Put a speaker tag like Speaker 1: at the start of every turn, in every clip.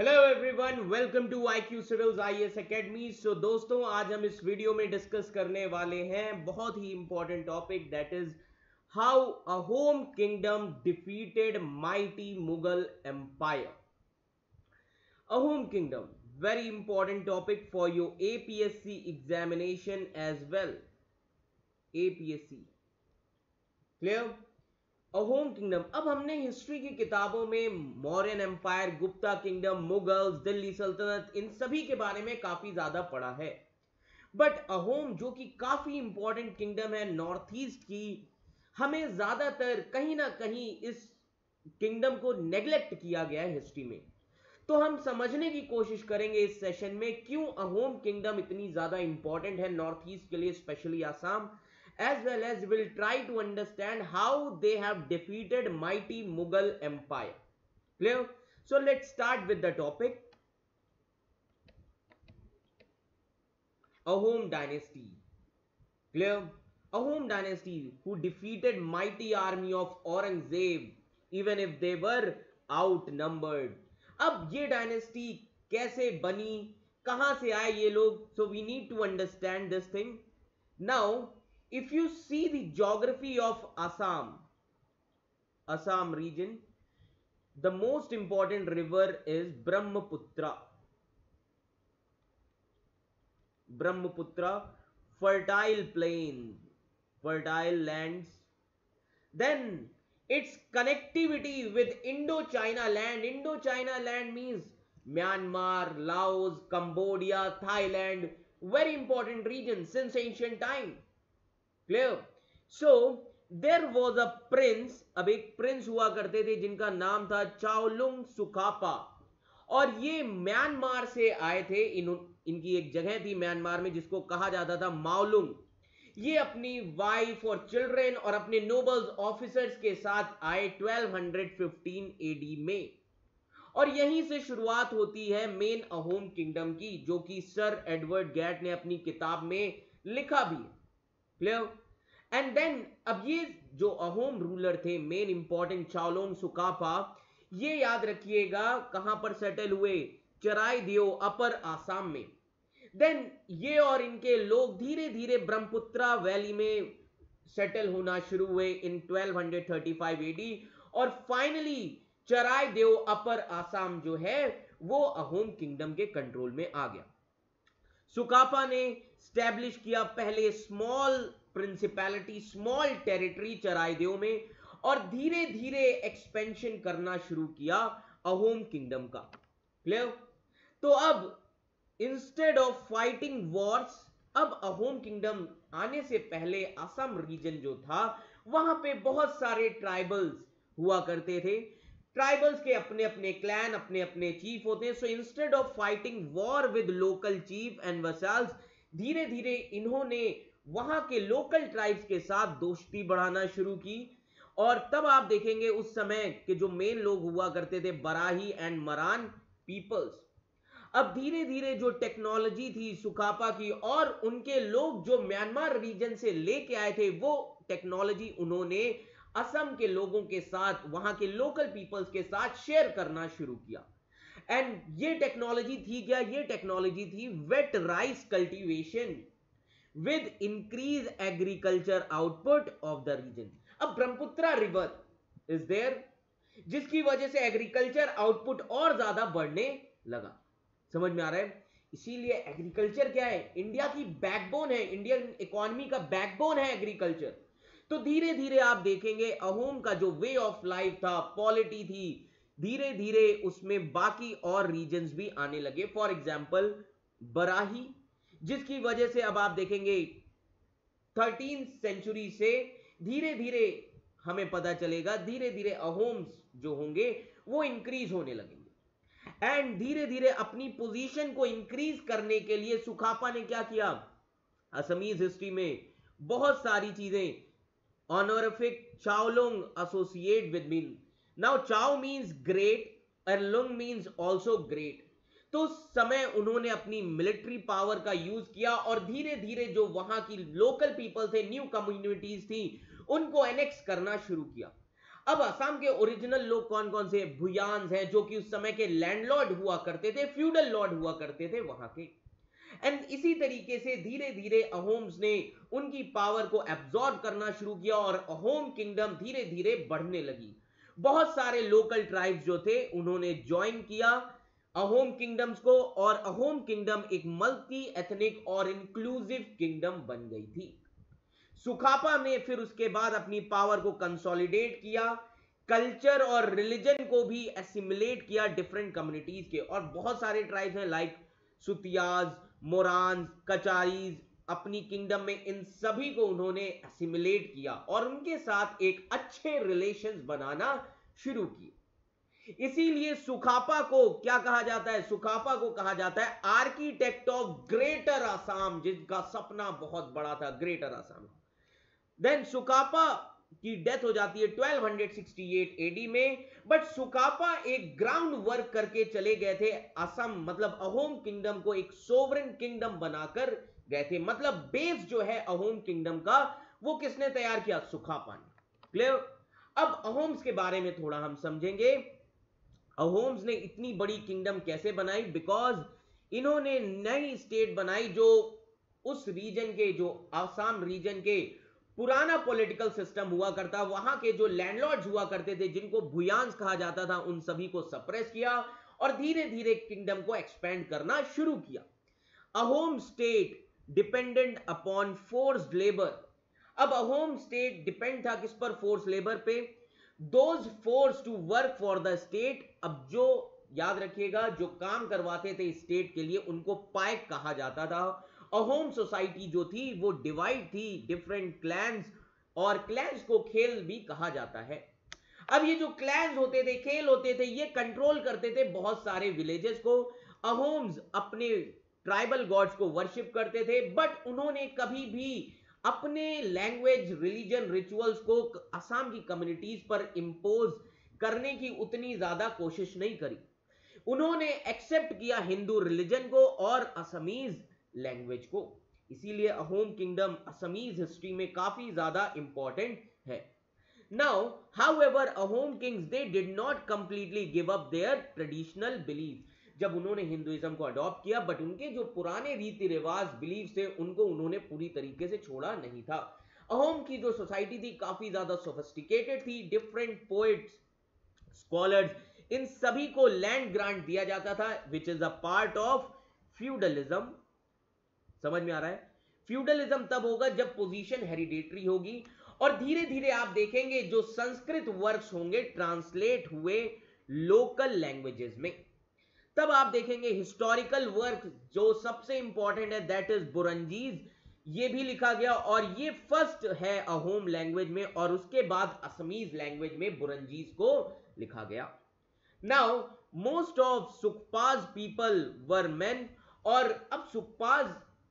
Speaker 1: Hello everyone welcome to I Q civils I S academy so दोस्तों, आज हम इस वीडियो में डिस्कस करने वाले हैं बहुत ही important topic that is how Ahom kingdom defeated mighty Mughal empire Ahom kingdom very important topic for your APSC examination as well. APSC. Clear? Ahom kingdom अब हमने हिस्ट्री की किताबों में मौर्यन एम्पायर गुप्ता किंगडम मुगल्स दिल्ली सल्तनत इन सभी के बारे में काफ़ी ज़्यादा पढ़ा है। बट अहोम जो कि काफ़ी इंपॉर्टेंट किंगडम है नॉर्थ ईस्ट की, हमें ज़्यादातर कहीं ना कहीं इस किंगडम को नेग्लेक्ट किया गया है हिस्ट्री में। तो हम समझने की कोशिश करेंगे इस सेशन में, क्यों अहोम किंगडम इतनी ज़्यादा इंपॉर्टेंट है नॉर्थ ईस्ट के लिए specially Assam as well as we'll try to understand how they have defeated mighty mughal empire clear so let's start with the topic ahom dynasty clear ahom dynasty who defeated mighty army of aurangzeb even if they were outnumbered अब ये dynasty कैसे बनी कहां से आए ये लोग so we need to understand this thing now if you see the geography of assam assam region the most important river is brahmaputra. Brahmaputra fertile plain, fertile lands. Then its connectivity with indo-china land. Indo-china land means myanmar laos cambodia thailand. Very important region since ancient time clear so there was a prince अब एक Prince हुआ करते थे जिनका नाम था चाओलुंग सुखापा और ये म्यांमार से आए थे इन इनकी एक जगह थी म्यांमार में जिसको कहा जाता था माओलुंग। ये अपनी वाइफ और चिल्ड्रन और अपने नोबल्स ऑफिसर्स के साथ आए 1215 एडी में। और यहीं से शुरुआत होती है मेन अहोम किंगडम की, जो कि सर एडवर्ड गैट ने अपनी किताब में लिखा भी है। क्लियर एंड देन अब ये जो अहोम रूलर थे मेन इंपॉर्टेंट चावलोंग सुकापा ये याद रखिएगा, कहाँ पर सेटल हुए? चराई दियो अपर आसाम में। देन ये और इनके लोग धीरे धीरे ब्रह्मपुत्रा वैली में सेटल होना शुरू हुए इन 1235 एडी और फाइनली चराय देव अपर आसाम जो है, वो अहोम किंगडम के कंट्रोल में आ गया। सुकापा ने स्टैब्लिश किया पहले small principality small territory Charaideo में और धीरे धीरे एक्सपेंशन करना शुरू किया अहोम किंगडम का। क्लियर तो अब इंस्टेड ऑफ़ फाइटिंग वॉर्स अब अहोम किंगडम आने से पहले असम रीजन जो था, वहाँ पे बहुत सारे ट्राइबल्स हुआ करते थे। ट्राइबल्स के अपने अपने क्लैन अपने अपने चीफ होते हैं। So instead of fighting war with local chief and vassals धीरे धीरे इन्होंने वहाँ के लोकल ट्राइब्स के साथ दोस्ती बढ़ाना शुरू की। और तब आप देखेंगे उस समय के जो मेन लोग हुआ करते थे, बराही एंड मरान पीपल्स अब धीरे धीरे जो टेक्नोलॉजी थी, सुखापा की, और उनके लोग जो म्यांमार रीजन से लेके आए थे, वो टेक्नोलॉजी उन्होंने असम के लोगों के साथ, वहाँ के लोकल पीपल्स के साथ शेयर करना शुरू किया। एंड ये टेक्नोलॉजी थी क्या? ये टेक्नोलॉजी थी wet rice cultivation with increase agriculture output of the region अब ब्रह्मपुत्रा रिवर इज़ देयर जिसकी वजह से एग्रीकल्चर आउटपुट और ज़्यादा बढ़ने लगा। समझ में आ रहा है? इसीलिए एग्रीकल्चर क्या है? इंडिया की बैकबोन है इंडियन इकोनॉमी का बैकबोन है एग्रीकल्चर तो धीरे धीरे आप देखेंगे अहोम का जो वे ऑफ़ लाइफ था पॉलिटी थी धीरे धीरे उसमें बाकी और रीजन भी आने लगे। फॉर एग्ज़ाम्पल बराही जिसकी वजह से अब आप देखेंगे थर्टीन सेंचुरी से धीरे धीरे हमें पता चलेगा धीरे धीरे अहोम्स जो होंगे, वो इंक्रीज होने लगेंगे। एंड धीरे धीरे अपनी पोजीशन को इंक्रीज करने के लिए सुखापा ने क्या किया? असमीज हिस्ट्री में बहुत सारी चीज़ें honorific Chaolung associate with mean now Chao means great and lung means also great तो समय उन्होंने अपनी मिलिट्री पावर का यूज़ किया और धीरे धीरे जो वहाँ की लोकल पीपल थे, न्यू कम्युनिटीज थी, उनको एनेक्स करना शुरू किया। अब असम के ओरिजिनल लोग कौन कौन से? भुयान्स हैं, जो कि उस समय के लैंडलॉर्ड हुआ करते थे फ्यूडल लॉर्ड हुआ करते थे वहाँ के। एंड इसी तरीके से धीरे धीरे अहोम्स ने उनकी पावर को एब्जॉर्ब करना शुरू किया और अहोम किंगडम धीरे धीरे बढ़ने लगी। बहुत सारे लोकल ट्राइब्स जो थे, उन्होंने ज्वाइन किया। अहोम किंगडम्स को, और अहोम किंगडम एक मल्टी एथनिक और इंक्लूसिव किंगडम बन गई थी। सुखापा ने फिर उसके बाद अपनी पावर को कंसोलिडेट किया कल्चर और रिलीजन को भी एसिमुलेट किया डिफरेंट कम्युनिटीज के, और बहुत सारे ट्राइब्स हैं लाइक सुतियाज मोरान कचारीज अपनी किंगडम में इन सभी को उन्होंने एसिमुलेट किया, और उनके साथ एक अच्छे रिलेशंस बनाना शुरू किए। इसीलिए सुखापा को क्या कहा जाता है? सुखापा को कहा जाता है आर्किटेक्ट ऑफ़ ग्रेटर आसाम जिसका सपना बहुत बड़ा था, ग्रेटर आसाम। देन सुखापा की डेथ हो जाती है 1268 एडी में बट सुकापा एक ग्राउंड वर्क करके चले गए थे असम मतलब अहोम किंगडम को एक सोवरेन किंगडम बनाकर गए थे। मतलब बेस जो है अहोम किंगडम का, वो किसने तैयार किया? सुखापा ने। क्लियर अब अहोम्स के बारे में थोड़ा हम समझेंगे। अहोम्स ने इतनी बड़ी किंगडम कैसे बनाई? बिकॉज़ इन्होंने नई स्टेट बनाई जो उस रीजन के, जो आसाम रीजन के पुराना पॉलिटिकल सिस्टम हुआ करता, वहाँ के जो लैंडलॉर्ड्स हुआ करते थे, जिनको भूयांस कहा जाता था, उन सभी को सप्रेस किया और धीरे धीरे किंगडम को एक्सपेंड करना शुरू किया। Ahom state dependent upon force labour अब अहोम स्टेट डिपेंड था किस पर? फोर्स लेबर पे। Those force to work for the state अब जो याद रखिएगा, जो काम करवाते थे स्टेट के लिए, उनको पाइक कहा जाता था। अहोम सोसाइटी जो थी, वो डिवाइड थी डिफरेंट क्लैंस और क्लैंस को खेल भी कहा जाता है। अब ये जो क्लैंस होते थे, खेल होते थे, ये कंट्रोल करते थे बहुत सारे विलेजेस को। अहोम्स अपने ट्राइबल गॉड्स को वर्शिप करते थे बट उन्होंने कभी भी अपने लैंग्वेज रिलीजन रिचुअल्स को असम की कम्युनिटीज पर इंपोज करने की उतनी ज़्यादा कोशिश नहीं करी। उन्होंने एक्सेप्ट किया हिंदू रिलीजन को और असमीज लैंग्वेज को। इसीलिए अहोम किंगडम असमीज हिस्ट्री में काफ़ी ज़्यादा इंपॉर्टेंट है। Now however Ahom kings they did not completely give up their traditional belief जब उन्होंने हिंदुइज्म को अडॉप्ट किया बट उनके जो पुराने रीति रिवाज बिलीफ थे, उनको उन्होंने पूरी तरीके से छोड़ा नहीं था। अहोम की जो सोसाइटी थी, काफ़ी ज़्यादा सोफिस्टिकेटेड थी डिफरेंट पोइट्स स्कॉलर्स इन सभी को लैंड ग्रांट दिया जाता था which is a part of feudalism समझ में आ रहा है? फ्यूडलिज्म तब होगा जब पोजीशन हेरिडेटरी होगी, और धीरे धीरे आप देखेंगे जो संस्कृत वर्क्स होंगे ट्रांसलेट हुए लोकल लैंग्वेजेस में। तब आप देखेंगे हिस्टोरिकल वर्क जो सबसे इंपॉर्टेंट है दैट इज़ बुरंजीज ये भी लिखा गया और ये फ़र्स्ट है अहोम लैंग्वेज में और उसके बाद असमीज लैंग्वेज में बुरंजीज को लिखा गया। Now most of Sukaphaa's people were man और अब सुखपाज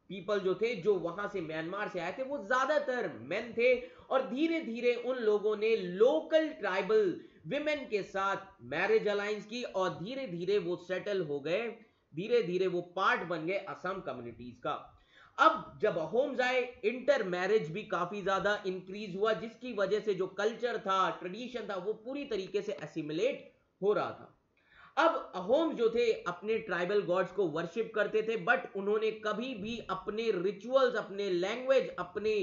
Speaker 1: पीपल जो थे, जो वहाँ से म्यांमार से आए थे, वो ज़्यादातर मैन थे और धीरे धीरे उन लोगों ने लोकल ट्राइबल विमेन के साथ मैरिज अलायंस की और धीरे धीरे वो सेटल हो गए। धीरे धीरे वो पार्ट बन गए असम कम्युनिटीज का। अब जब होम्स आए इंटर मैरिज भी काफ़ी ज़्यादा इंक्रीज हुआ, जिसकी वजह से जो कल्चर था ट्रेडिशन था, वो पूरी तरीके से असिमुलेट हो रहा था। अब अहोम जो थे, अपने ट्राइबल गॉड्स को वर्शिप करते थे बट उन्होंने कभी भी अपने रिचुअल्स अपने लैंग्वेज अपने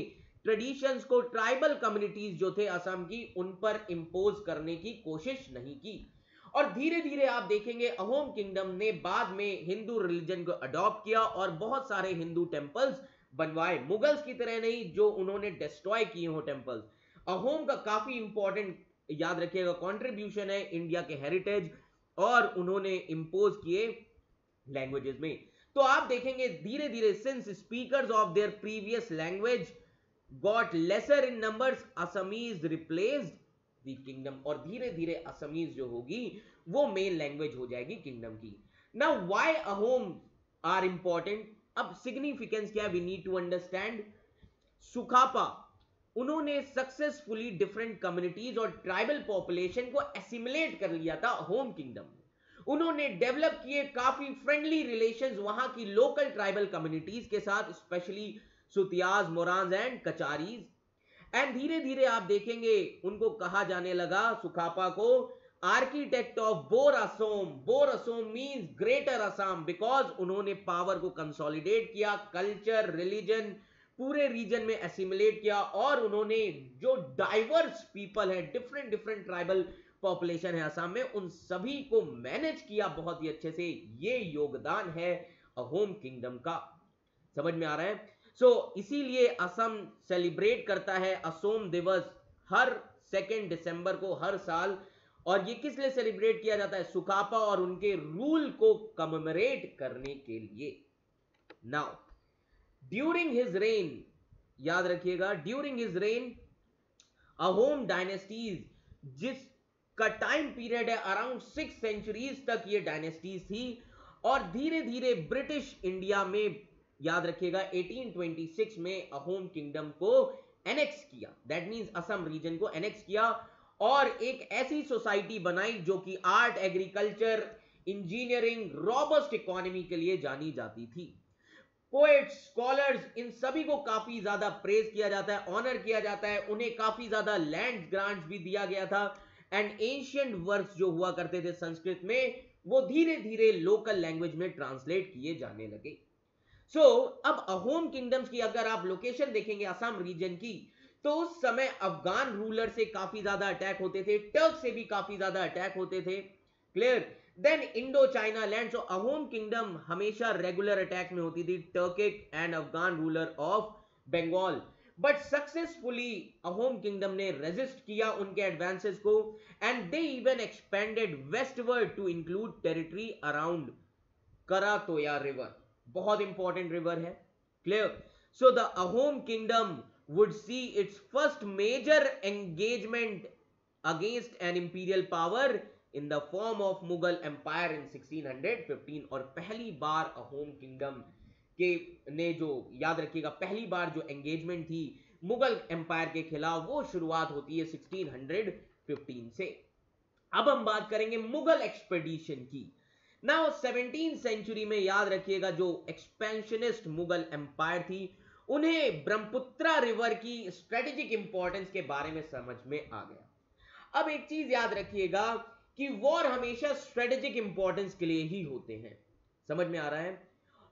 Speaker 1: ट्रेडिशंस को ट्राइबल कम्युनिटीज जो थे असम की, उन पर इंपोज करने की कोशिश नहीं की। और धीरे धीरे आप देखेंगे अहोम किंगडम ने बाद में हिंदू रिलीजन को अडॉप्ट किया और बहुत सारे हिंदू टेम्पल्स बनवाए। मुगल्स की तरह नहीं, जो उन्होंने डिस्ट्रॉय किए हो टेम्पल्स अहोम का काफ़ी इंपॉर्टेंट याद रखिएगा कंट्रीब्यूशन है इंडिया के हेरिटेज और उन्होंने इंपोज किए लैंग्वेजेस में। तो आप देखेंगे धीरे धीरे since speakers of their previous language got lesser in numbers Assamese replaced the kingdom और धीरे धीरे असमीज जो होगी, वो मेन लैंग्वेज हो जाएगी किंगडम की। ना वाई अहोम आर इंपॉर्टेंट अब सिग्निफिकेंस क्या we need to understand Sukaphaa उन्होंने सक्सेसफुली डिफरेंट कम्युनिटीज और ट्राइबल पॉपुलेशन को एसिमुलेट कर लिया था होम किंगडम उन्होंने डेवलप किए काफ़ी फ्रेंडली रिलेशंस वहाँ की लोकल ट्राइबल कम्युनिटीज के साथ specially Sutiyas Moran and Kacharis. And धीरे धीरे आप देखेंगे, उनको कहा जाने लगा सुखापा को architect of Bor Asom Bor Asom means greater Assam because उन्होंने पावर को कंसोलिडेट किया कल्चर रिलीजन पूरे रीजन में एसिमुलेट किया और उन्होंने जो डाइवर्स पीपल है डिफरेंट डिफरेंट ट्राइबल पॉपुलेशन है असम में, उन सभी को मैनेज किया बहुत ही अच्छे से। ये योगदान है अहोम किंगडम का। समझ में आ रहा है? सो so, इसीलिए असम सेलिब्रेट करता है असोम दिवस हर सेकेंड दिसंबर को हर साल। और ये किस लिए सेलिब्रेट किया जाता है? सुकापा और उनके रूल को कमेमोरेट करने के लिए। नाउ ड्यूरिंग हिज रेन याद रखिएगा during his reign Ahom dynasties जिस का टाइम पीरियड है अराउंड सिक्स सेंचुरीज तक ये डायनेस्टीज थी। और धीरे धीरे ब्रिटिश इंडिया में याद रखिएगा 1826 में अहोम किंगडम को एनेक्स किया। दैट मींस असम रीजन को एनेक्स किया और एक ऐसी सोसाइटी बनाई जो कि art agriculture engineering robust economy के लिए जानी जाती थी। पोएट्स स्कॉलर्स इन सभी को काफ़ी ज़्यादा प्रेज किया जाता है ऑनर किया जाता है। उन्हें काफ़ी ज़्यादा लैंड ग्रांट भी दिया गया था। एंड एंशियंट वर्क्स जो हुआ करते थे संस्कृत में, वो धीरे धीरे लोकल लैंग्वेज में ट्रांसलेट किए जाने लगे। सो so, अब अहोम किंगडम्स की अगर आप लोकेशन देखेंगे असम रीजन की तो उस समय अफगान रूलर से काफ़ी ज़्यादा अटैक होते थे टर्क से भी काफ़ी ज़्यादा अटैक होते थे। Clear then Indo China land so Ahom kingdom हमेशा रेगुलर अटैक में होती थी Turkic and Afghan ruler of Bengal but successfully Ahom kingdom ने रेजिस्ट किया उनके एडवांसेस को and they even expanded westward to include territory around Karatoya river बहुत important river है clear so the Ahom kingdom would see its first major engagement against an imperial power in the form of Mughal empire in 1615 और पहली बार Ahom kingdom के ने जो, याद रखिएगा, पहली बार जो एंगेजमेंट थी मुगल एम्पायर के खिलाफ, वो शुरुआत होती है 1615 से। अब हम बात करेंगे मुगल एक्सपेडिशन की। नाउ सेवनटीन सेंचुरी में याद रखिएगा जो एक्सपेंशनिस्ट मुगल एम्पायर थी, उन्हें ब्रह्मपुत्रा रिवर की स्ट्रेटेजिक इंपॉर्टेंस के बारे में समझ में आ गया। अब एक चीज़ याद रखिएगा कि वॉर हमेशा स्ट्रेटेजिक इंपॉर्टेंस के लिए ही होते हैं। समझ में आ रहा है?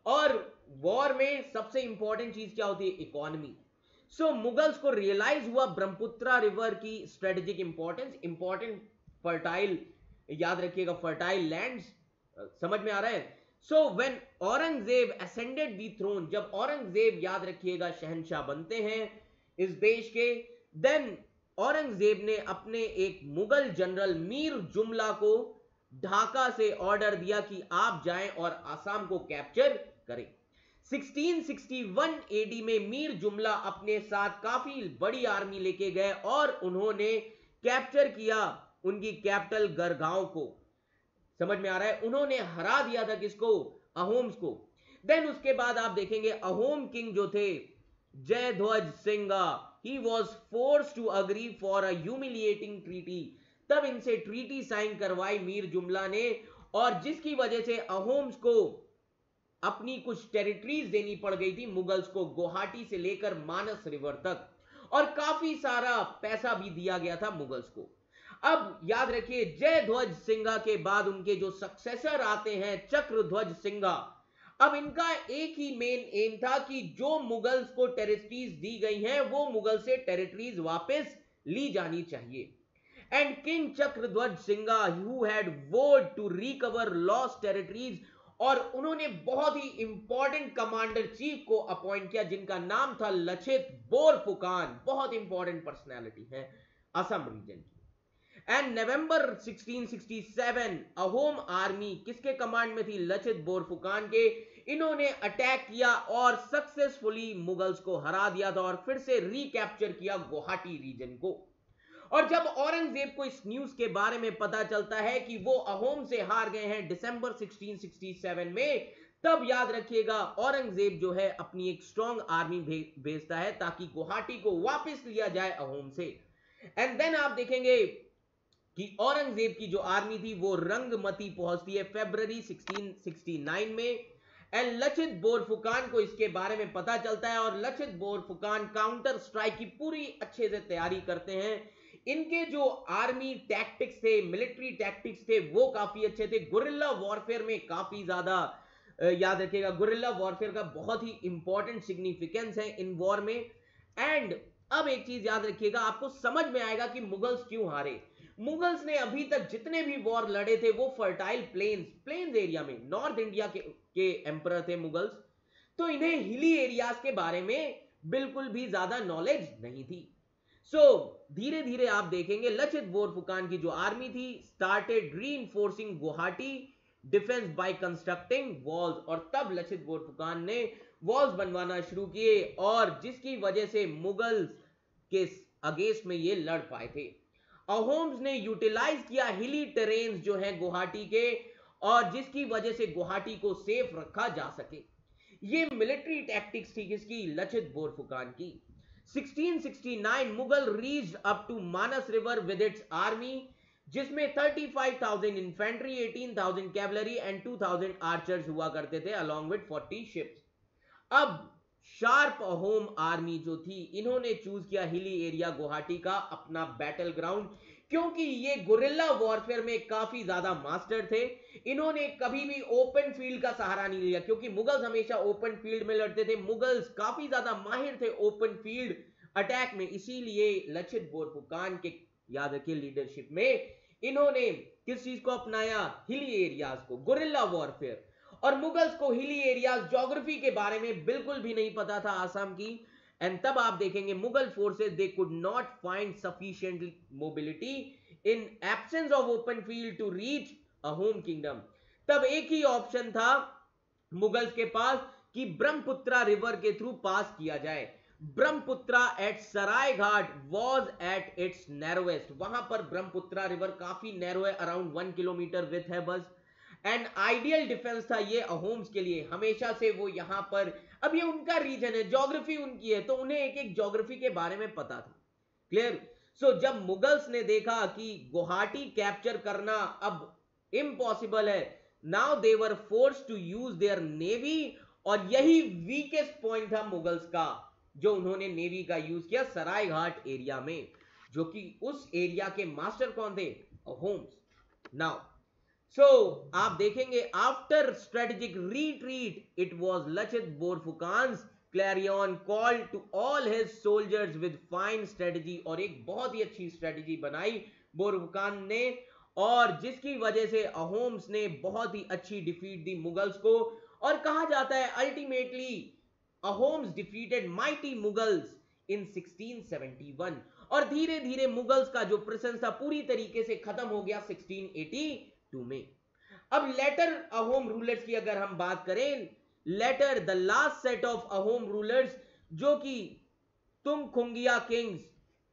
Speaker 1: और वॉर में सबसे इंपॉर्टेंट चीज़ क्या होती है? इकोनॉमी सो मुगल्स को रियलाइज़ हुआ ब्रह्मपुत्रा रिवर की स्ट्रेटेजिक इंपॉर्टेंस इंपॉर्टेंट फर्टाइल याद रखिएगा फर्टाइल लैंड्स समझ में आ रहा है? So when Aurangzeb ascended the throne जब औरंगज़ेब याद रखिएगा शहनशाह बनते हैं इस देश के देन औरंगज़ेब ने अपने एक मुगल जनरल मीर जुमला को ढाका से ऑर्डर दिया कि आप जाएँ और आसाम को कैप्चर करें। 1661 एडी में मीर जुमला अपने साथ काफ़ी बड़ी आर्मी लेके गए और उन्होंने कैप्चर किया उनकी कैपिटल गरगांव को। समझ में आ रहा है? उन्होंने हरा दिया था किसको? अहोम्स को। देन उसके बाद आप देखेंगे, अहोम किंग जो थे Jayadhwaj Singha he was force to agree for humiliating treaty तब इनसे ट्रीटी साइन करवाई मीर जुमला ने, और जिसकी वजह से अहोम्स को अपनी कुछ टेरिटरीज देनी पड़ गई थी, मुगल्स को गुवाहाटी से लेकर मानस रिवर तक। और काफ़ी सारा पैसा भी दिया गया था मुगल्स को। अब याद रखिए, जय ध्वज सिंगा के बाद उनके जो सक्सेसर आते हैं, चक्र ध्वज सिंगा। अब इनका एक ही मेन एम था कि जो मुगल्स को टेरिटरीज दी गई हैं, वो मुगल से टेरिटरीज वापस ली जानी चाहिए। And king Chakradhwaj Singha who had vowed to recover loss territories और उन्होंने बहुत ही इंपॉर्टेंट कमांडर चीफ को अपॉइंट किया, जिनका नाम था लचित बोरफुकान। बहुत इंपॉर्टेंट पर्सनैलिटी है असम रीजन की। एंड नवंबर 1667 अहोम आर्मी किसके कमांड में थी? लचित बोरफुकान के। इन्होंने अटैक किया और सक्सेसफुली मुगल्स को हरा दिया था और फिर से रिकैप्चर किया गुवाहाटी रीजन को। और जब औरंगज़ेब को इस न्यूज़ के बारे में पता चलता है कि वो अहोम से हार गए हैं दिसंबर 1667 में, तब याद रखिएगा, औरंगज़ेब जो है अपनी एक स्ट्रॉन्ग आर्मी भेजता है ताकि गुवाहाटी को वापस लिया जाए अहोम से। एंड देन आप देखेंगे कि औरंगज़ेब की जो आर्मी थी, वो रंगमती पहुँचती है फेब्रवरी 1669 में। एंड लचित बोरफुकान को इसके बारे में पता चलता है और लचित बोरफुकान काउंटर स्ट्राइक की पूरी अच्छे से तैयारी करते हैं। इनके जो आर्मी टैक्टिक्स थे मिलिट्री टैक्टिक्स थे, वो काफ़ी अच्छे थे। गुरिल्ला वॉरफेयर में काफ़ी ज़्यादा याद रखिएगा गुरिल्ला वॉरफेयर का बहुत ही इंपॉर्टेंट सिग्निफिकेंस है इन वॉर में। एंड अब एक चीज़ याद रखिएगा, आपको समझ में आएगा कि मुगल्स क्यों हारे। मुगल्स ने अभी तक जितने भी वॉर लड़े थे वो फर्टाइल प्लेन्स प्लेन्स एरिया में नॉर्थ इंडिया के के एम्पर थे मुगल्स। तो इन्हें हिली एरियाज़ के बारे में बिल्कुल भी ज़्यादा नॉलेज नहीं थी। सो so, धीरे धीरे आप देखेंगे लचित बोरफुकान की जो आर्मी थी started reinforcing Guwahati defence by constructing walls और तब लचित बोरफुकान ने वॉल्स बनवाना शुरू किए और जिसकी वजह से मुगल्स के अगेंस्ट में ये लड़ पाए थे। अहोम्स ने यूटिलाइज किया हिली टेरेन्स जो है गुवाहाटी के और जिसकी वजह से गुवाहाटी को सेफ़ रखा जा सके। ये मिलिट्री टैक्टिक्स थी किसकी? लचित बोरफुकान की। 1669 Mughal reach up to Manas river with its army जिसमें 35,000 इन्फेंट्री 18,000 कैवलरी एंड 2,000 आर्चर्स हुआ करते थे अलोंग विद 40 शिप्स अब शार्प होम आर्मी जो थी, इन्होंने चूज़ किया हिली एरिया गुवाहाटी का अपना बैटल ग्राउंड क्योंकि ये गुरिल्ला वॉरफेयर में काफ़ी ज़्यादा मास्टर थे। इन्होंने कभी भी ओपन फ़ील्ड का सहारा नहीं लिया, क्योंकि मुगल्स हमेशा ओपन फ़ील्ड में लड़ते थे। मुगल्स काफ़ी ज़्यादा माहिर थे ओपन फ़ील्ड अटैक में, इसीलिए लचित बोरफुकान के, याद रखिए लीडरशिप में, इन्होंने किस चीज़ को अपनाया? हिली एरियाज़ को गुरिल्ला वॉरफेयर और मुगल्स को हिली एरियाज़ जोग्राफी के बारे में बिल्कुल भी नहीं पता था आसाम की। एंड तब आप देखेंगे Mughal forces they could not find sufficient mobility in absence of open field to reach Ahom kingdom तब एक ही ऑप्शन था मुगल्स के पास कि ब्रह्मपुत्रा रिवर के थ्रू पास किया जाए। Brahmaputra at Saraighat was at its narrowest वहाँ पर ब्रह्मपुत्रा रिवर काफ़ी नैरो है अराउंड वन किलोमीटर विथ है बस। एंड आइडियल डिफेंस था ये अहोम्स के लिए। हमेशा से वो यहाँ पर। अब ये उनका रीजन है। ज्योग्राफी उनकी है तो उन्हें एक एक ज्योग्राफी के बारे में पता था। क्लियर सो so, जब मुगल्स ने देखा कि गुवाहाटी कैप्चर करना अब इम्पॉसिबल है now they were force to use their navy और यही वीकेस्ट पॉइंट था मुगल्स का जो उन्होंने नेवी का यूज़ किया सराय घाट एरिया में जो कि उस एरिया के मास्टर कौन थे? होम्स नाउ सो so, आप देखेंगे after strategic retreat it was Lachit Borphukan clarion call to all his soldiers with fine strategy और एक बहुत ही अच्छी स्ट्रेटेजी बनाई बोरफुकान ने और जिसकी वजह से अहोम्स ने बहुत ही अच्छी डिफीट दी मुगल्स को और कहा जाता है ultimately Ahoms defeated mighty Mughals in 1671 और धीरे धीरे मुगल्स का जो प्रेजेंस था पूरी तरीके से खत्म हो गया 1680 टू में अब लेटर अहोम रूलर्स की अगर हम बात करें later the last set of Ahom rulers जो कि Tungkhungia kings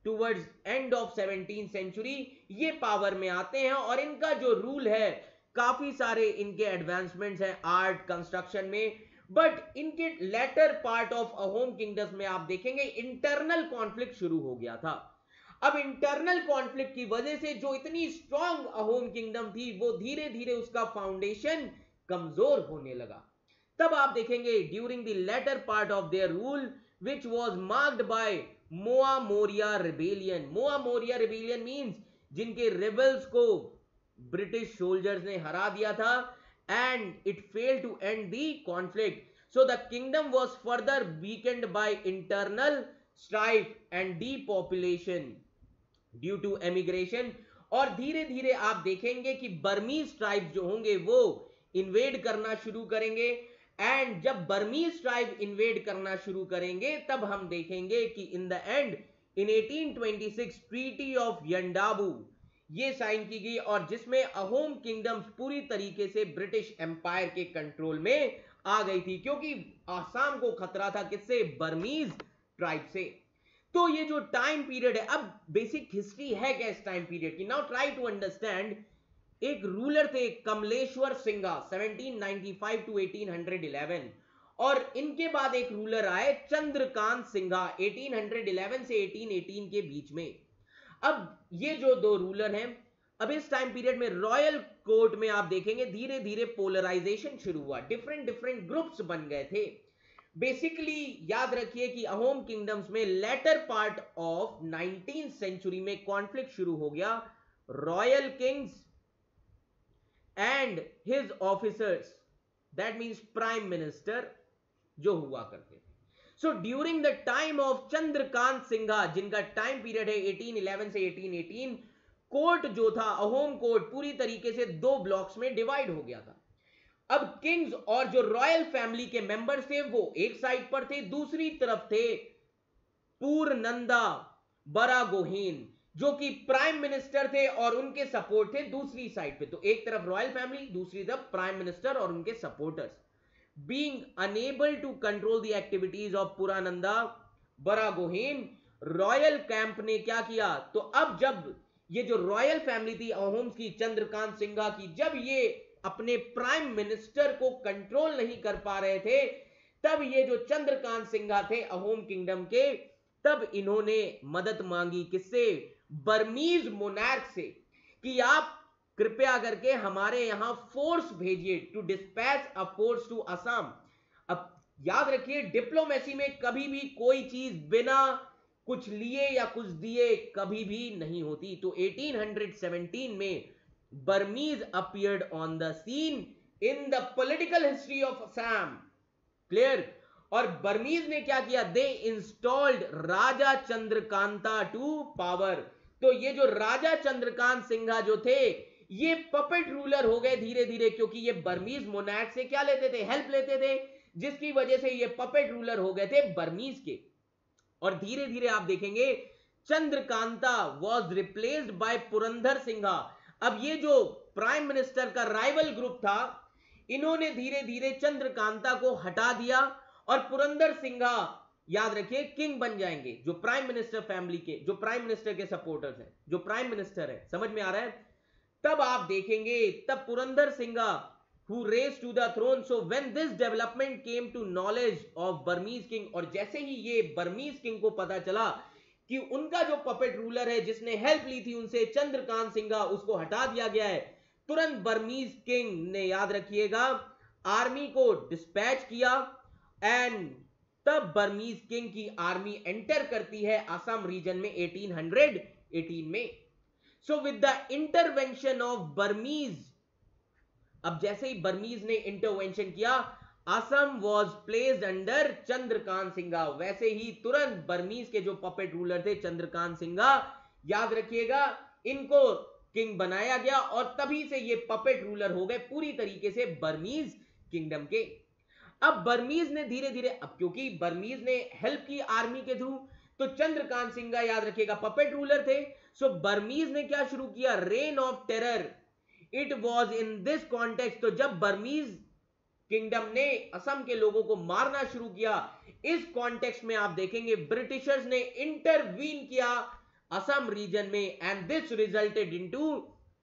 Speaker 1: towards end of seventeen century ये पावर में आते हैं और इनका जो रूल है, काफ़ी सारे इनके एडवांसमेंट्स हैं आर्ट कंस्ट्रक्शन में बट इनके later part of Ahom kingdoms में आप देखेंगे इंटरनल कॉन्फ्लिक्ट शुरू हो गया था। अब इंटरनल कॉन्फ्लिक्ट की वजह से जो इतनी स्ट्रॉन्ग अहोम किंगडम थी, वो धीरे धीरे उसका फाउंडेशन कमज़ोर होने लगा। तब आप देखेंगे during the later part of their rule which was marked by Moamoria rebellion Moamoria rebellion means जिनके रिबल्स को ब्रिटिश सोल्जर्स ने हरा दिया था and it fail to end the conflict so the kingdom was further weakened by internal and depopulation due to emigration और धीरे धीरे आप देखेंगे कि बर्मीज ट्राइब जो होंगे वो इन्वेड करना शुरू करेंगे। एंड जब बर्मीज ट्राइब इन्वेड करना शुरू करेंगे, तब हम देखेंगे कि in the end in 1826 treaty of Yandabo ये साइन की गई और जिसमें अहोम किंगडम्स पूरी तरीके से ब्रिटिश एम्पायर के कंट्रोल में आ गई थी, क्योंकि आसाम को खतरा था किससे? बर्मीज ट्राइब से। तो ये जो टाइम पीरियड है, अब बेसिक हिस्ट्री है क्या इस टाइम पीरियड की? नाउ ट्राई टू अंडरस्टैंड एक रूलर थे कमलेश्वर सिंगा 1795 टू 1811 और इनके बाद एक रूलर आए चंद्रकांत सिंघा 1811 से 1818 के बीच में। अब ये जो दो रूलर हैं, अब इस टाइम पीरियड में रॉयल कोर्ट में आप देखेंगे धीरे धीरे पोलराइजेशन शुरू हुआ। डिफरेंट डिफरेंट ग्रुप्स बन गए थे। बेसिकली याद रखिए कि अहोम किंगडम्स में later part of nineteen century में कॉन्फ्लिक्ट शुरू हो गया। Royal kings and his officers that means prime minister जो हुआ करते थे। So during the time of Chandrakant Singha जिनका टाइम पीरियड है 1811 से 1818 कोर्ट जो था अहोम कोर्ट पूरी तरीके से दो ब्लॉक्स में डिवाइड हो गया था। अब किंग्स और जो रॉयल फैमिली के मेंबर्स थे, वो एक साइड पर थे, दूसरी तरफ़ थे पूर्णंदा बरागोहीन, जो कि प्राइम मिनिस्टर थे और उनके सपोर्ट थे दूसरी साइड पे। तो एक तरफ़ रॉयल फैमिली, दूसरी तरफ़ प्राइम मिनिस्टर और उनके supporters. Being unable to control the activities of Purananda Buragohain, royal camp ने क्या किया? तो अब जब ये जो रॉयल फैमिली थी, अहोम्स की, चंद्रकांत सिंघा की, जब ये अपने प्राइम मिनिस्टर को कंट्रोल नहीं कर पा रहे थे, तब ये जो चंद्रकांत सिंघा थे, अहोम किंगडम के, तब इन्होंने मदद मांगी किससे? बर्मीज मोनार्क से, कि आप कृपया करके हमारे यहाँ फोर्स भेजिए to dispatch a force to Assam अब याद रखिए डिप्लोमेसी में कभी भी कोई चीज़ बिना कुछ लिए या कुछ दिए कभी भी नहीं होती। तो 1817 में Burmese appeared on the scene in the political history of Assam clear और बर्मीज ने क्या किया? They installed Raja Chandrakanta to power तो ये जो राजा चंद्रकांत सिंघा जो थे, ये पपेट रूलर हो गए धीरे धीरे क्योंकि ये बर्मीज मोनैक से क्या लेते थे? हेल्प लेते थे, जिसकी वजह से ये पपेट रूलर हो गए थे बर्मीज के। और धीरे धीरे आप देखेंगे Chandrakanta was replaced by Purandar Singha अब ये जो प्राइम मिनिस्टर का राइवल ग्रुप था, इन्होंने धीरे धीरे चंद्रकांता को हटा दिया और पुरंदर सिंघा, याद रखिए किंग बन जाएँगे, जो प्राइम मिनिस्टर फैमिली के, जो प्राइम मिनिस्टर के सपोर्टर्स हैं, जो प्राइम मिनिस्टर है, समझ में आ रहा है? तब आप देखेंगे, तब Purandar Singha raised to the throne, so when this development came to knowledge of Burmese king, और जैसे ही ये बर्मीज किंग को पता चला कि उनका जो पपेट रूलर है, जिसने हेल्प ली थी उनसे, चंद्रकांत सिंघा, उसको हटा दिया गया है। तुरंत बर्मीज किंग ने याद रखिएगा, आर्मी को डिस्पैच किया एंड तब बर्मीज किंग की आर्मी एंटर करती है असम रीजन में 1818 में। So with the intervention of Burmese अब जैसे ही बर्मीज ने इंटरवेंशन किया Assam was placed under Chandrakant Singha वैसे ही तुरंत बर्मीज के जो पपेट रूलर थे चंद्रकांत सिंघा याद रखिएगा, इनको किंग बनाया गया और तभी से ये पपेट रूलर हो गए पूरी तरीके से बर्मीज किंगडम के। अब बर्मीज ने धीरे धीरे अब क्योंकि बर्मीज ने हेल्प की आर्मी के थ्रू तो चंद्रकांत सिंघा याद रखिएगा पपेट रूलर थे। सो बर्मीज ने क्या शुरू किया? Reign of terror it was in this context तो जब बर्मीज किंगडम ने असम के लोगों को मारना शुरू किया। इस कॉन्टेक्स्ट में आप देखेंगे ब्रिटिशर्स ने इंटरवीन किया असम रीजन में and this resulted into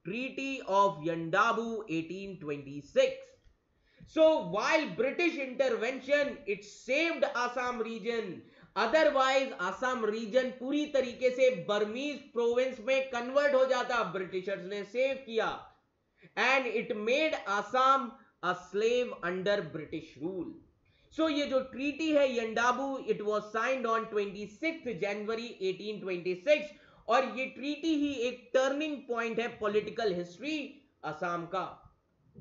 Speaker 1: treaty of Yandabo 1826 so, while british intervention, it saved assam region otherwise Assam region पूरी तरीके से बर्मीज प्रोविंस में कन्वर्ट हो जाता। ब्रिटिशर्स ने सेव किया। And it made Assam slave under British rule so ये जो ट्रीटी है Yandabo it was signed on 26 January 1826 और ये ट्रीटी ही एक टर्निंग पॉइंट है पॉलिटिकल हिस्ट्री असम का.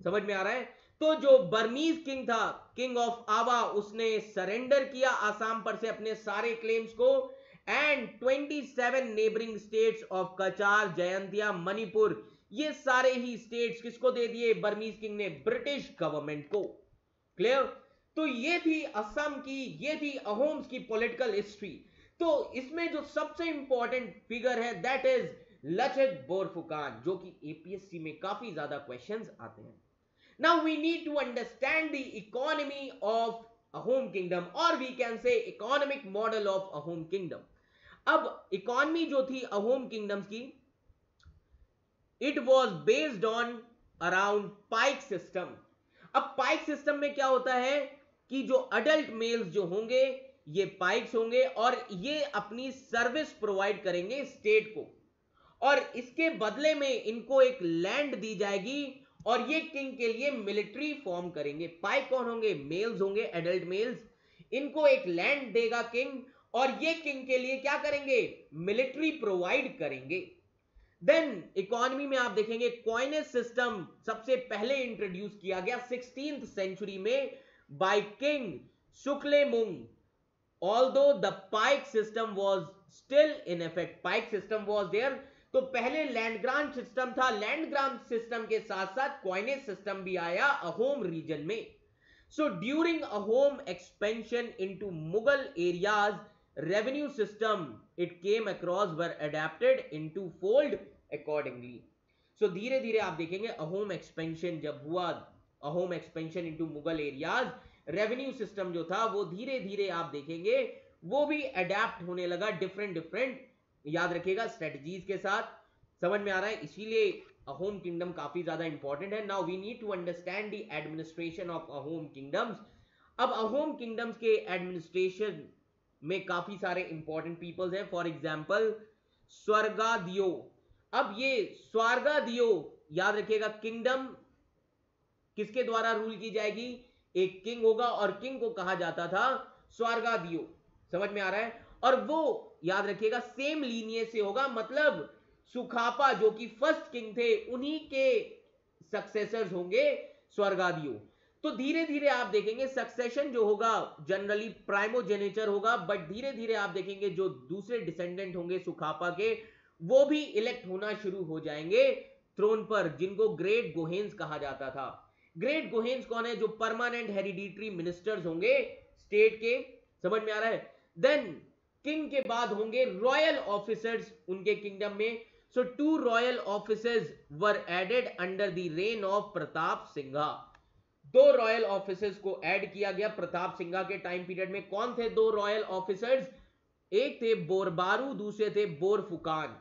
Speaker 1: समझ में आ रहा है? तो जो बर्मीज किंग था किंग ऑफ़ आवा उसने सरेंडर किया आसाम पर से अपने सारे क्लेम्स को. And 27 neighbouring states of Cachar Jaintia Manipur ये सारे ही स्टेट्स किसको दे दिए? बर्मीज किंग ने ब्रिटिश गवर्नमेंट को। क्लियर तो ये थी असम की, ये थी अहोम्स की पॉलिटिकल हिस्ट्री तो इसमें जो सबसे इंपॉर्टेंट फिगर है दैट इज़ लचित बोरफुकान जो कि एपीएससी में काफ़ी ज़्यादा क्वेश्चंस आते हैं। Now we need to understand the economy of Ahom kingdom और we can say say model of Ahom kingdom अब इकोनॉमी जो थी अहोम किंगडम्स की it was based on around paik system अब पाइक सिस्टम में क्या होता है कि जो अडल्ट मेल्स जो होंगे, ये पाइक्स होंगे और ये अपनी सर्विस प्रोवाइड करेंगे स्टेट को। और इसके बदले में इनको एक लैंड दी जाएगी और ये किंग के लिए मिलिट्री फॉर्म करेंगे। पाइक कौन होंगे? मेल्स होंगे एडल्ट मेल्स इनको एक लैंड देगा किंग और ये किंग के लिए क्या करेंगे? मिलिट्री प्रोवाइड करेंगे। देन इकोनॉमी में आप देखेंगे कॉइनेज सिस्टम सबसे पहले इंट्रोड्यूस किया गया सिक्सटींथ सेंचुरी में by king Suklenmung although the paik system was still in effect paik system was there तो पहले लैंड ग्रांट सिस्टम था। लैंड ग्रांट सिस्टम के साथ साथ क्वाइनेज सिस्टम भी आया अहोम रीजन में। So during Ahom expansion into Mughal areas revenue system it came across were adapted into fold accordingly so धीरे धीरे आप देखेंगे अहोम एक्सपेंशन जब हुआ Ahom expansion into Mughal areas revenue system जो था, वो धीरे धीरे आप देखेंगे, वो भी अडेप्ट होने लगा डिफरेंट डिफरेंट याद रखिएगा स्ट्रेटजीज के साथ। समझ में आ रहा है? इसीलिए अहोम किंगडम काफ़ी ज़्यादा इंपॉर्टेंट है। Now we need to understand the administration of Ahom kingdoms अब अहोम किंगडम्स के एडमिनिस्ट्रेशन में काफ़ी सारे इंपॉर्टेंट पीपल्स हैं। For example Swargadeo. अब ये स्वर्गादियो, याद रखिएगा किंगडम किसके द्वारा रूल की जाएगी? एक किंग होगा और किंग को कहा जाता था स्वर्गादियो। समझ में आ रहा है? और वो, याद रखिएगा सेम लीनिये से होगा। मतलब सुखापा, जो कि फ़र्स्ट किंग थे, उन्हीं के सक्सेसर्स होंगे स्वर्गादियों। तो धीरे धीरे आप देखेंगे सक्सेशन जो होगा जनरली प्राइमोजेनेचर होगा बट धीरे धीरे आप देखेंगे जो दूसरे डिसेंडेंट होंगे सुखापा के, वो भी इलेक्ट होना शुरू हो जाएँगे थ्रोन पर, जिनको ग्रेट गोहेंस कहा जाता था। ग्रेट गोहेंस कौन है? जो परमानेंट हेरिडिटरी मिनिस्टर्स होंगे स्टेट के, समझ में आ रहा है? देन किंग के बाद होंगे रॉयल ऑफिसर्स उनके किंगडम में। So two royal officers were added under the reign of Pratap Singha दो रॉयल ऑफिसर्स को ऐड किया गया। प्रताप सिंघा के टाइम पीरियड में कौन थे दो रॉयल ऑफिसर्स? एक थे बोरबारू दूसरे थे बोरफुकान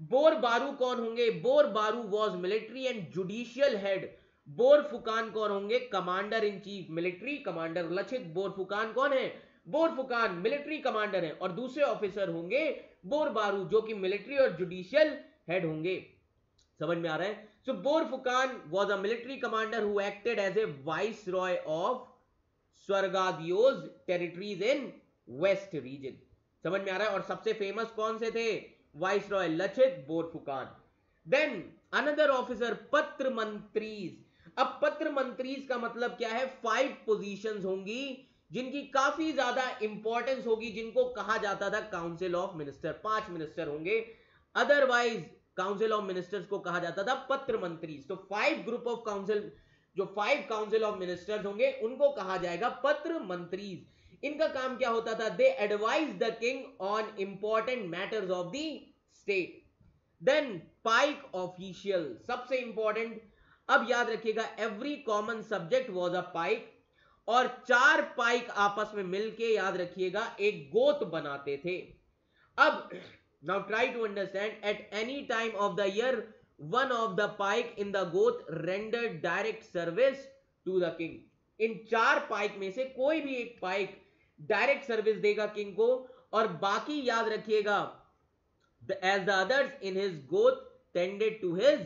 Speaker 1: बोरबारू कौन होंगे? Barbarua was military and judicial head Borphukan कौन होंगे? Commander in chief military commander Lachit. Borphukan कौन है? बोरफुकान मिलिट्री कमांडर है। और दूसरे ऑफिसर होंगे बोरबारू जो कि मिलिट्री और जुडिशियल हेड होंगे। समझ में आ रहा है? Borphukan was a military commander who acted as a viceroy of Swargadeo's territories in west region समझ में आ रहा है? और सबसे फ़ेमस कौन से थे? Viceroy Lachit Borphukan then another officer Patra Mantris अब पत्र मंत्रीज का मतलब क्या है? फाइव पोजीशंस होंगी, जिनकी काफ़ी ज़्यादा इंपॉर्टेंस होगी, जिनको कहा जाता था काउंसिल ऑफ़ मिनिस्टर पाँच मिनिस्टर होंगे. अदरवाइज़ काउंसिल ऑफ़ मिनिस्टर्स को कहा जाता था पत्र मंत्री। तो फाइव ग्रुप ऑफ़ काउंसिल जो फाइव काउंसिल ऑफ़ मिनिस्टर्स होंगे, उनको कहा जाएगा पत्र मंत्री इनका काम क्या होता था? They advise the king on important matters of the state then paik official सबसे इंपॉर्टेंट अब याद रखिएगा every common subject was a paik और चार पाइक आपस में मिलके याद रखिएगा, एक गोत बनाते थे। अब now try to understand at any time of the year one of the paik in the got render direct service to the king इन चार पाइक में से कोई भी एक पाइक डायरेक्ट सर्विस देगा किंग को, और बाकी याद रखिएगा as the others in his got tended to his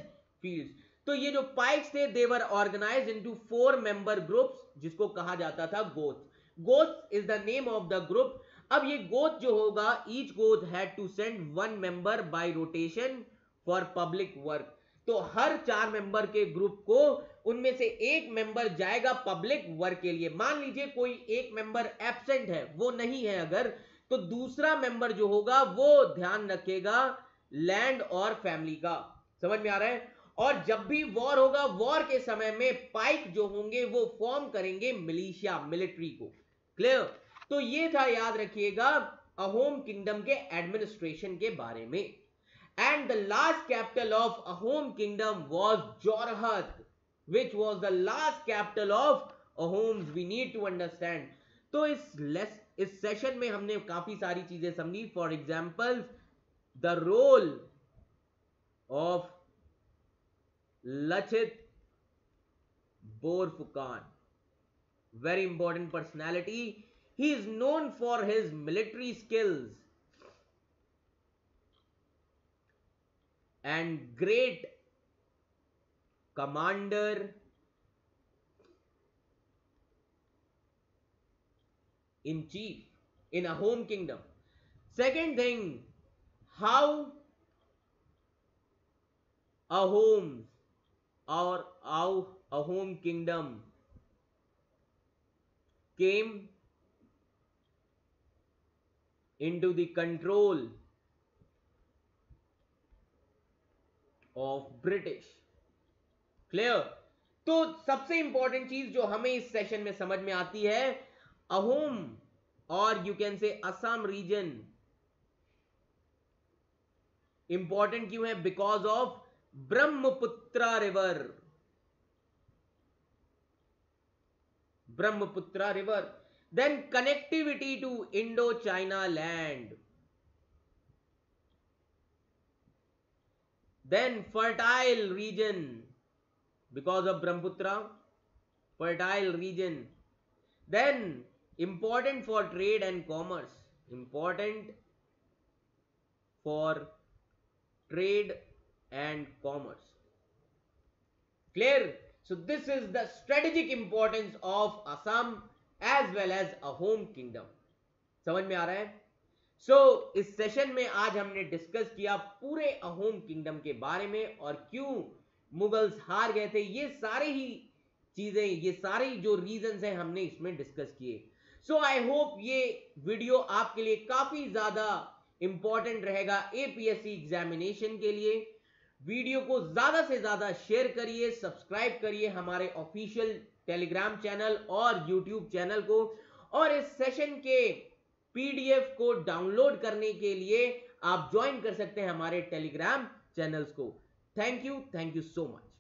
Speaker 1: field तो ये जो पाइक्स थे they were organize into four member groups जिसको कहा जाता था got got is the name of the group अब ये गोथ जो होगा each got had to send one member by rotation for public work तो हर चार मेंबर के ग्रुप को उनमें से एक मेंबर जाएगा पब्लिक वर्क के लिए। मान लीजिए कोई एक मेंबर एबसेंट है, वो नहीं है अगर तो दूसरा मेंबर जो होगा, वो ध्यान रखेगा लैंड और फैमिली का। समझ में आ रहा है? और जब भी वॉर होगा वॉर के समय में पाइक जो होंगे, वो फॉर्म करेंगे मिलिशिया मिलिट्री को। क्लियर तो ये था याद रखिएगा अहोम किंगडम के एडमिनिस्ट्रेशन के बारे में। And the last capital of Ahom kingdom was Jorhat which was the last capital of Ahoms. We need to understand तो इस लेस इस सेशन में हमने काफ़ी सारी चीज़ें समझी। For example the role of Lachit Borphukan Very important personality. He is known for his military skills. and great commander in chief in a home kingdom. Second thing, how a home or how a home kingdom came into the control of British. Clear तो सबसे important चीज़ जो हमें इस session में समझ में आती है अहोम और you can say Assam reason important क्यों है? Because of Brahmaputra river Brahmaputra river Then connectivity to Indo-China land. Then fertile region because of Brahmaputra, fertile region. Then important for trade and commerce, important for trade and commerce. Clear? So this is the strategic importance of Assam as well as a home kingdom. समझ में आ रहा है? सो so, इस session में आज हमने discuss किया पूरे अहोम किंगडम के बारे में और क्यों मुगल्स हार गए थे। ये सारे ही चीज़ें ये सारे जो रीजन हैं हमने इसमें डिस्कस किए। सो आई होप ये वीडियो आपके लिए काफ़ी ज़्यादा इंपॉर्टेंट रहेगा एपीएससी एग्जामिनेशन के लिए। वीडियो को ज़्यादा से ज़्यादा शेयर करिए सब्सक्राइब करिए हमारे ऑफिशियल टेलीग्राम चैनल और यूट्यूब चैनल को और इस सेशन के पीडीएफ को डाउनलोड करने के लिए आप ज्वाइन कर सकते हैं हमारे टेलीग्राम चैनल्स को thank you thank you so much.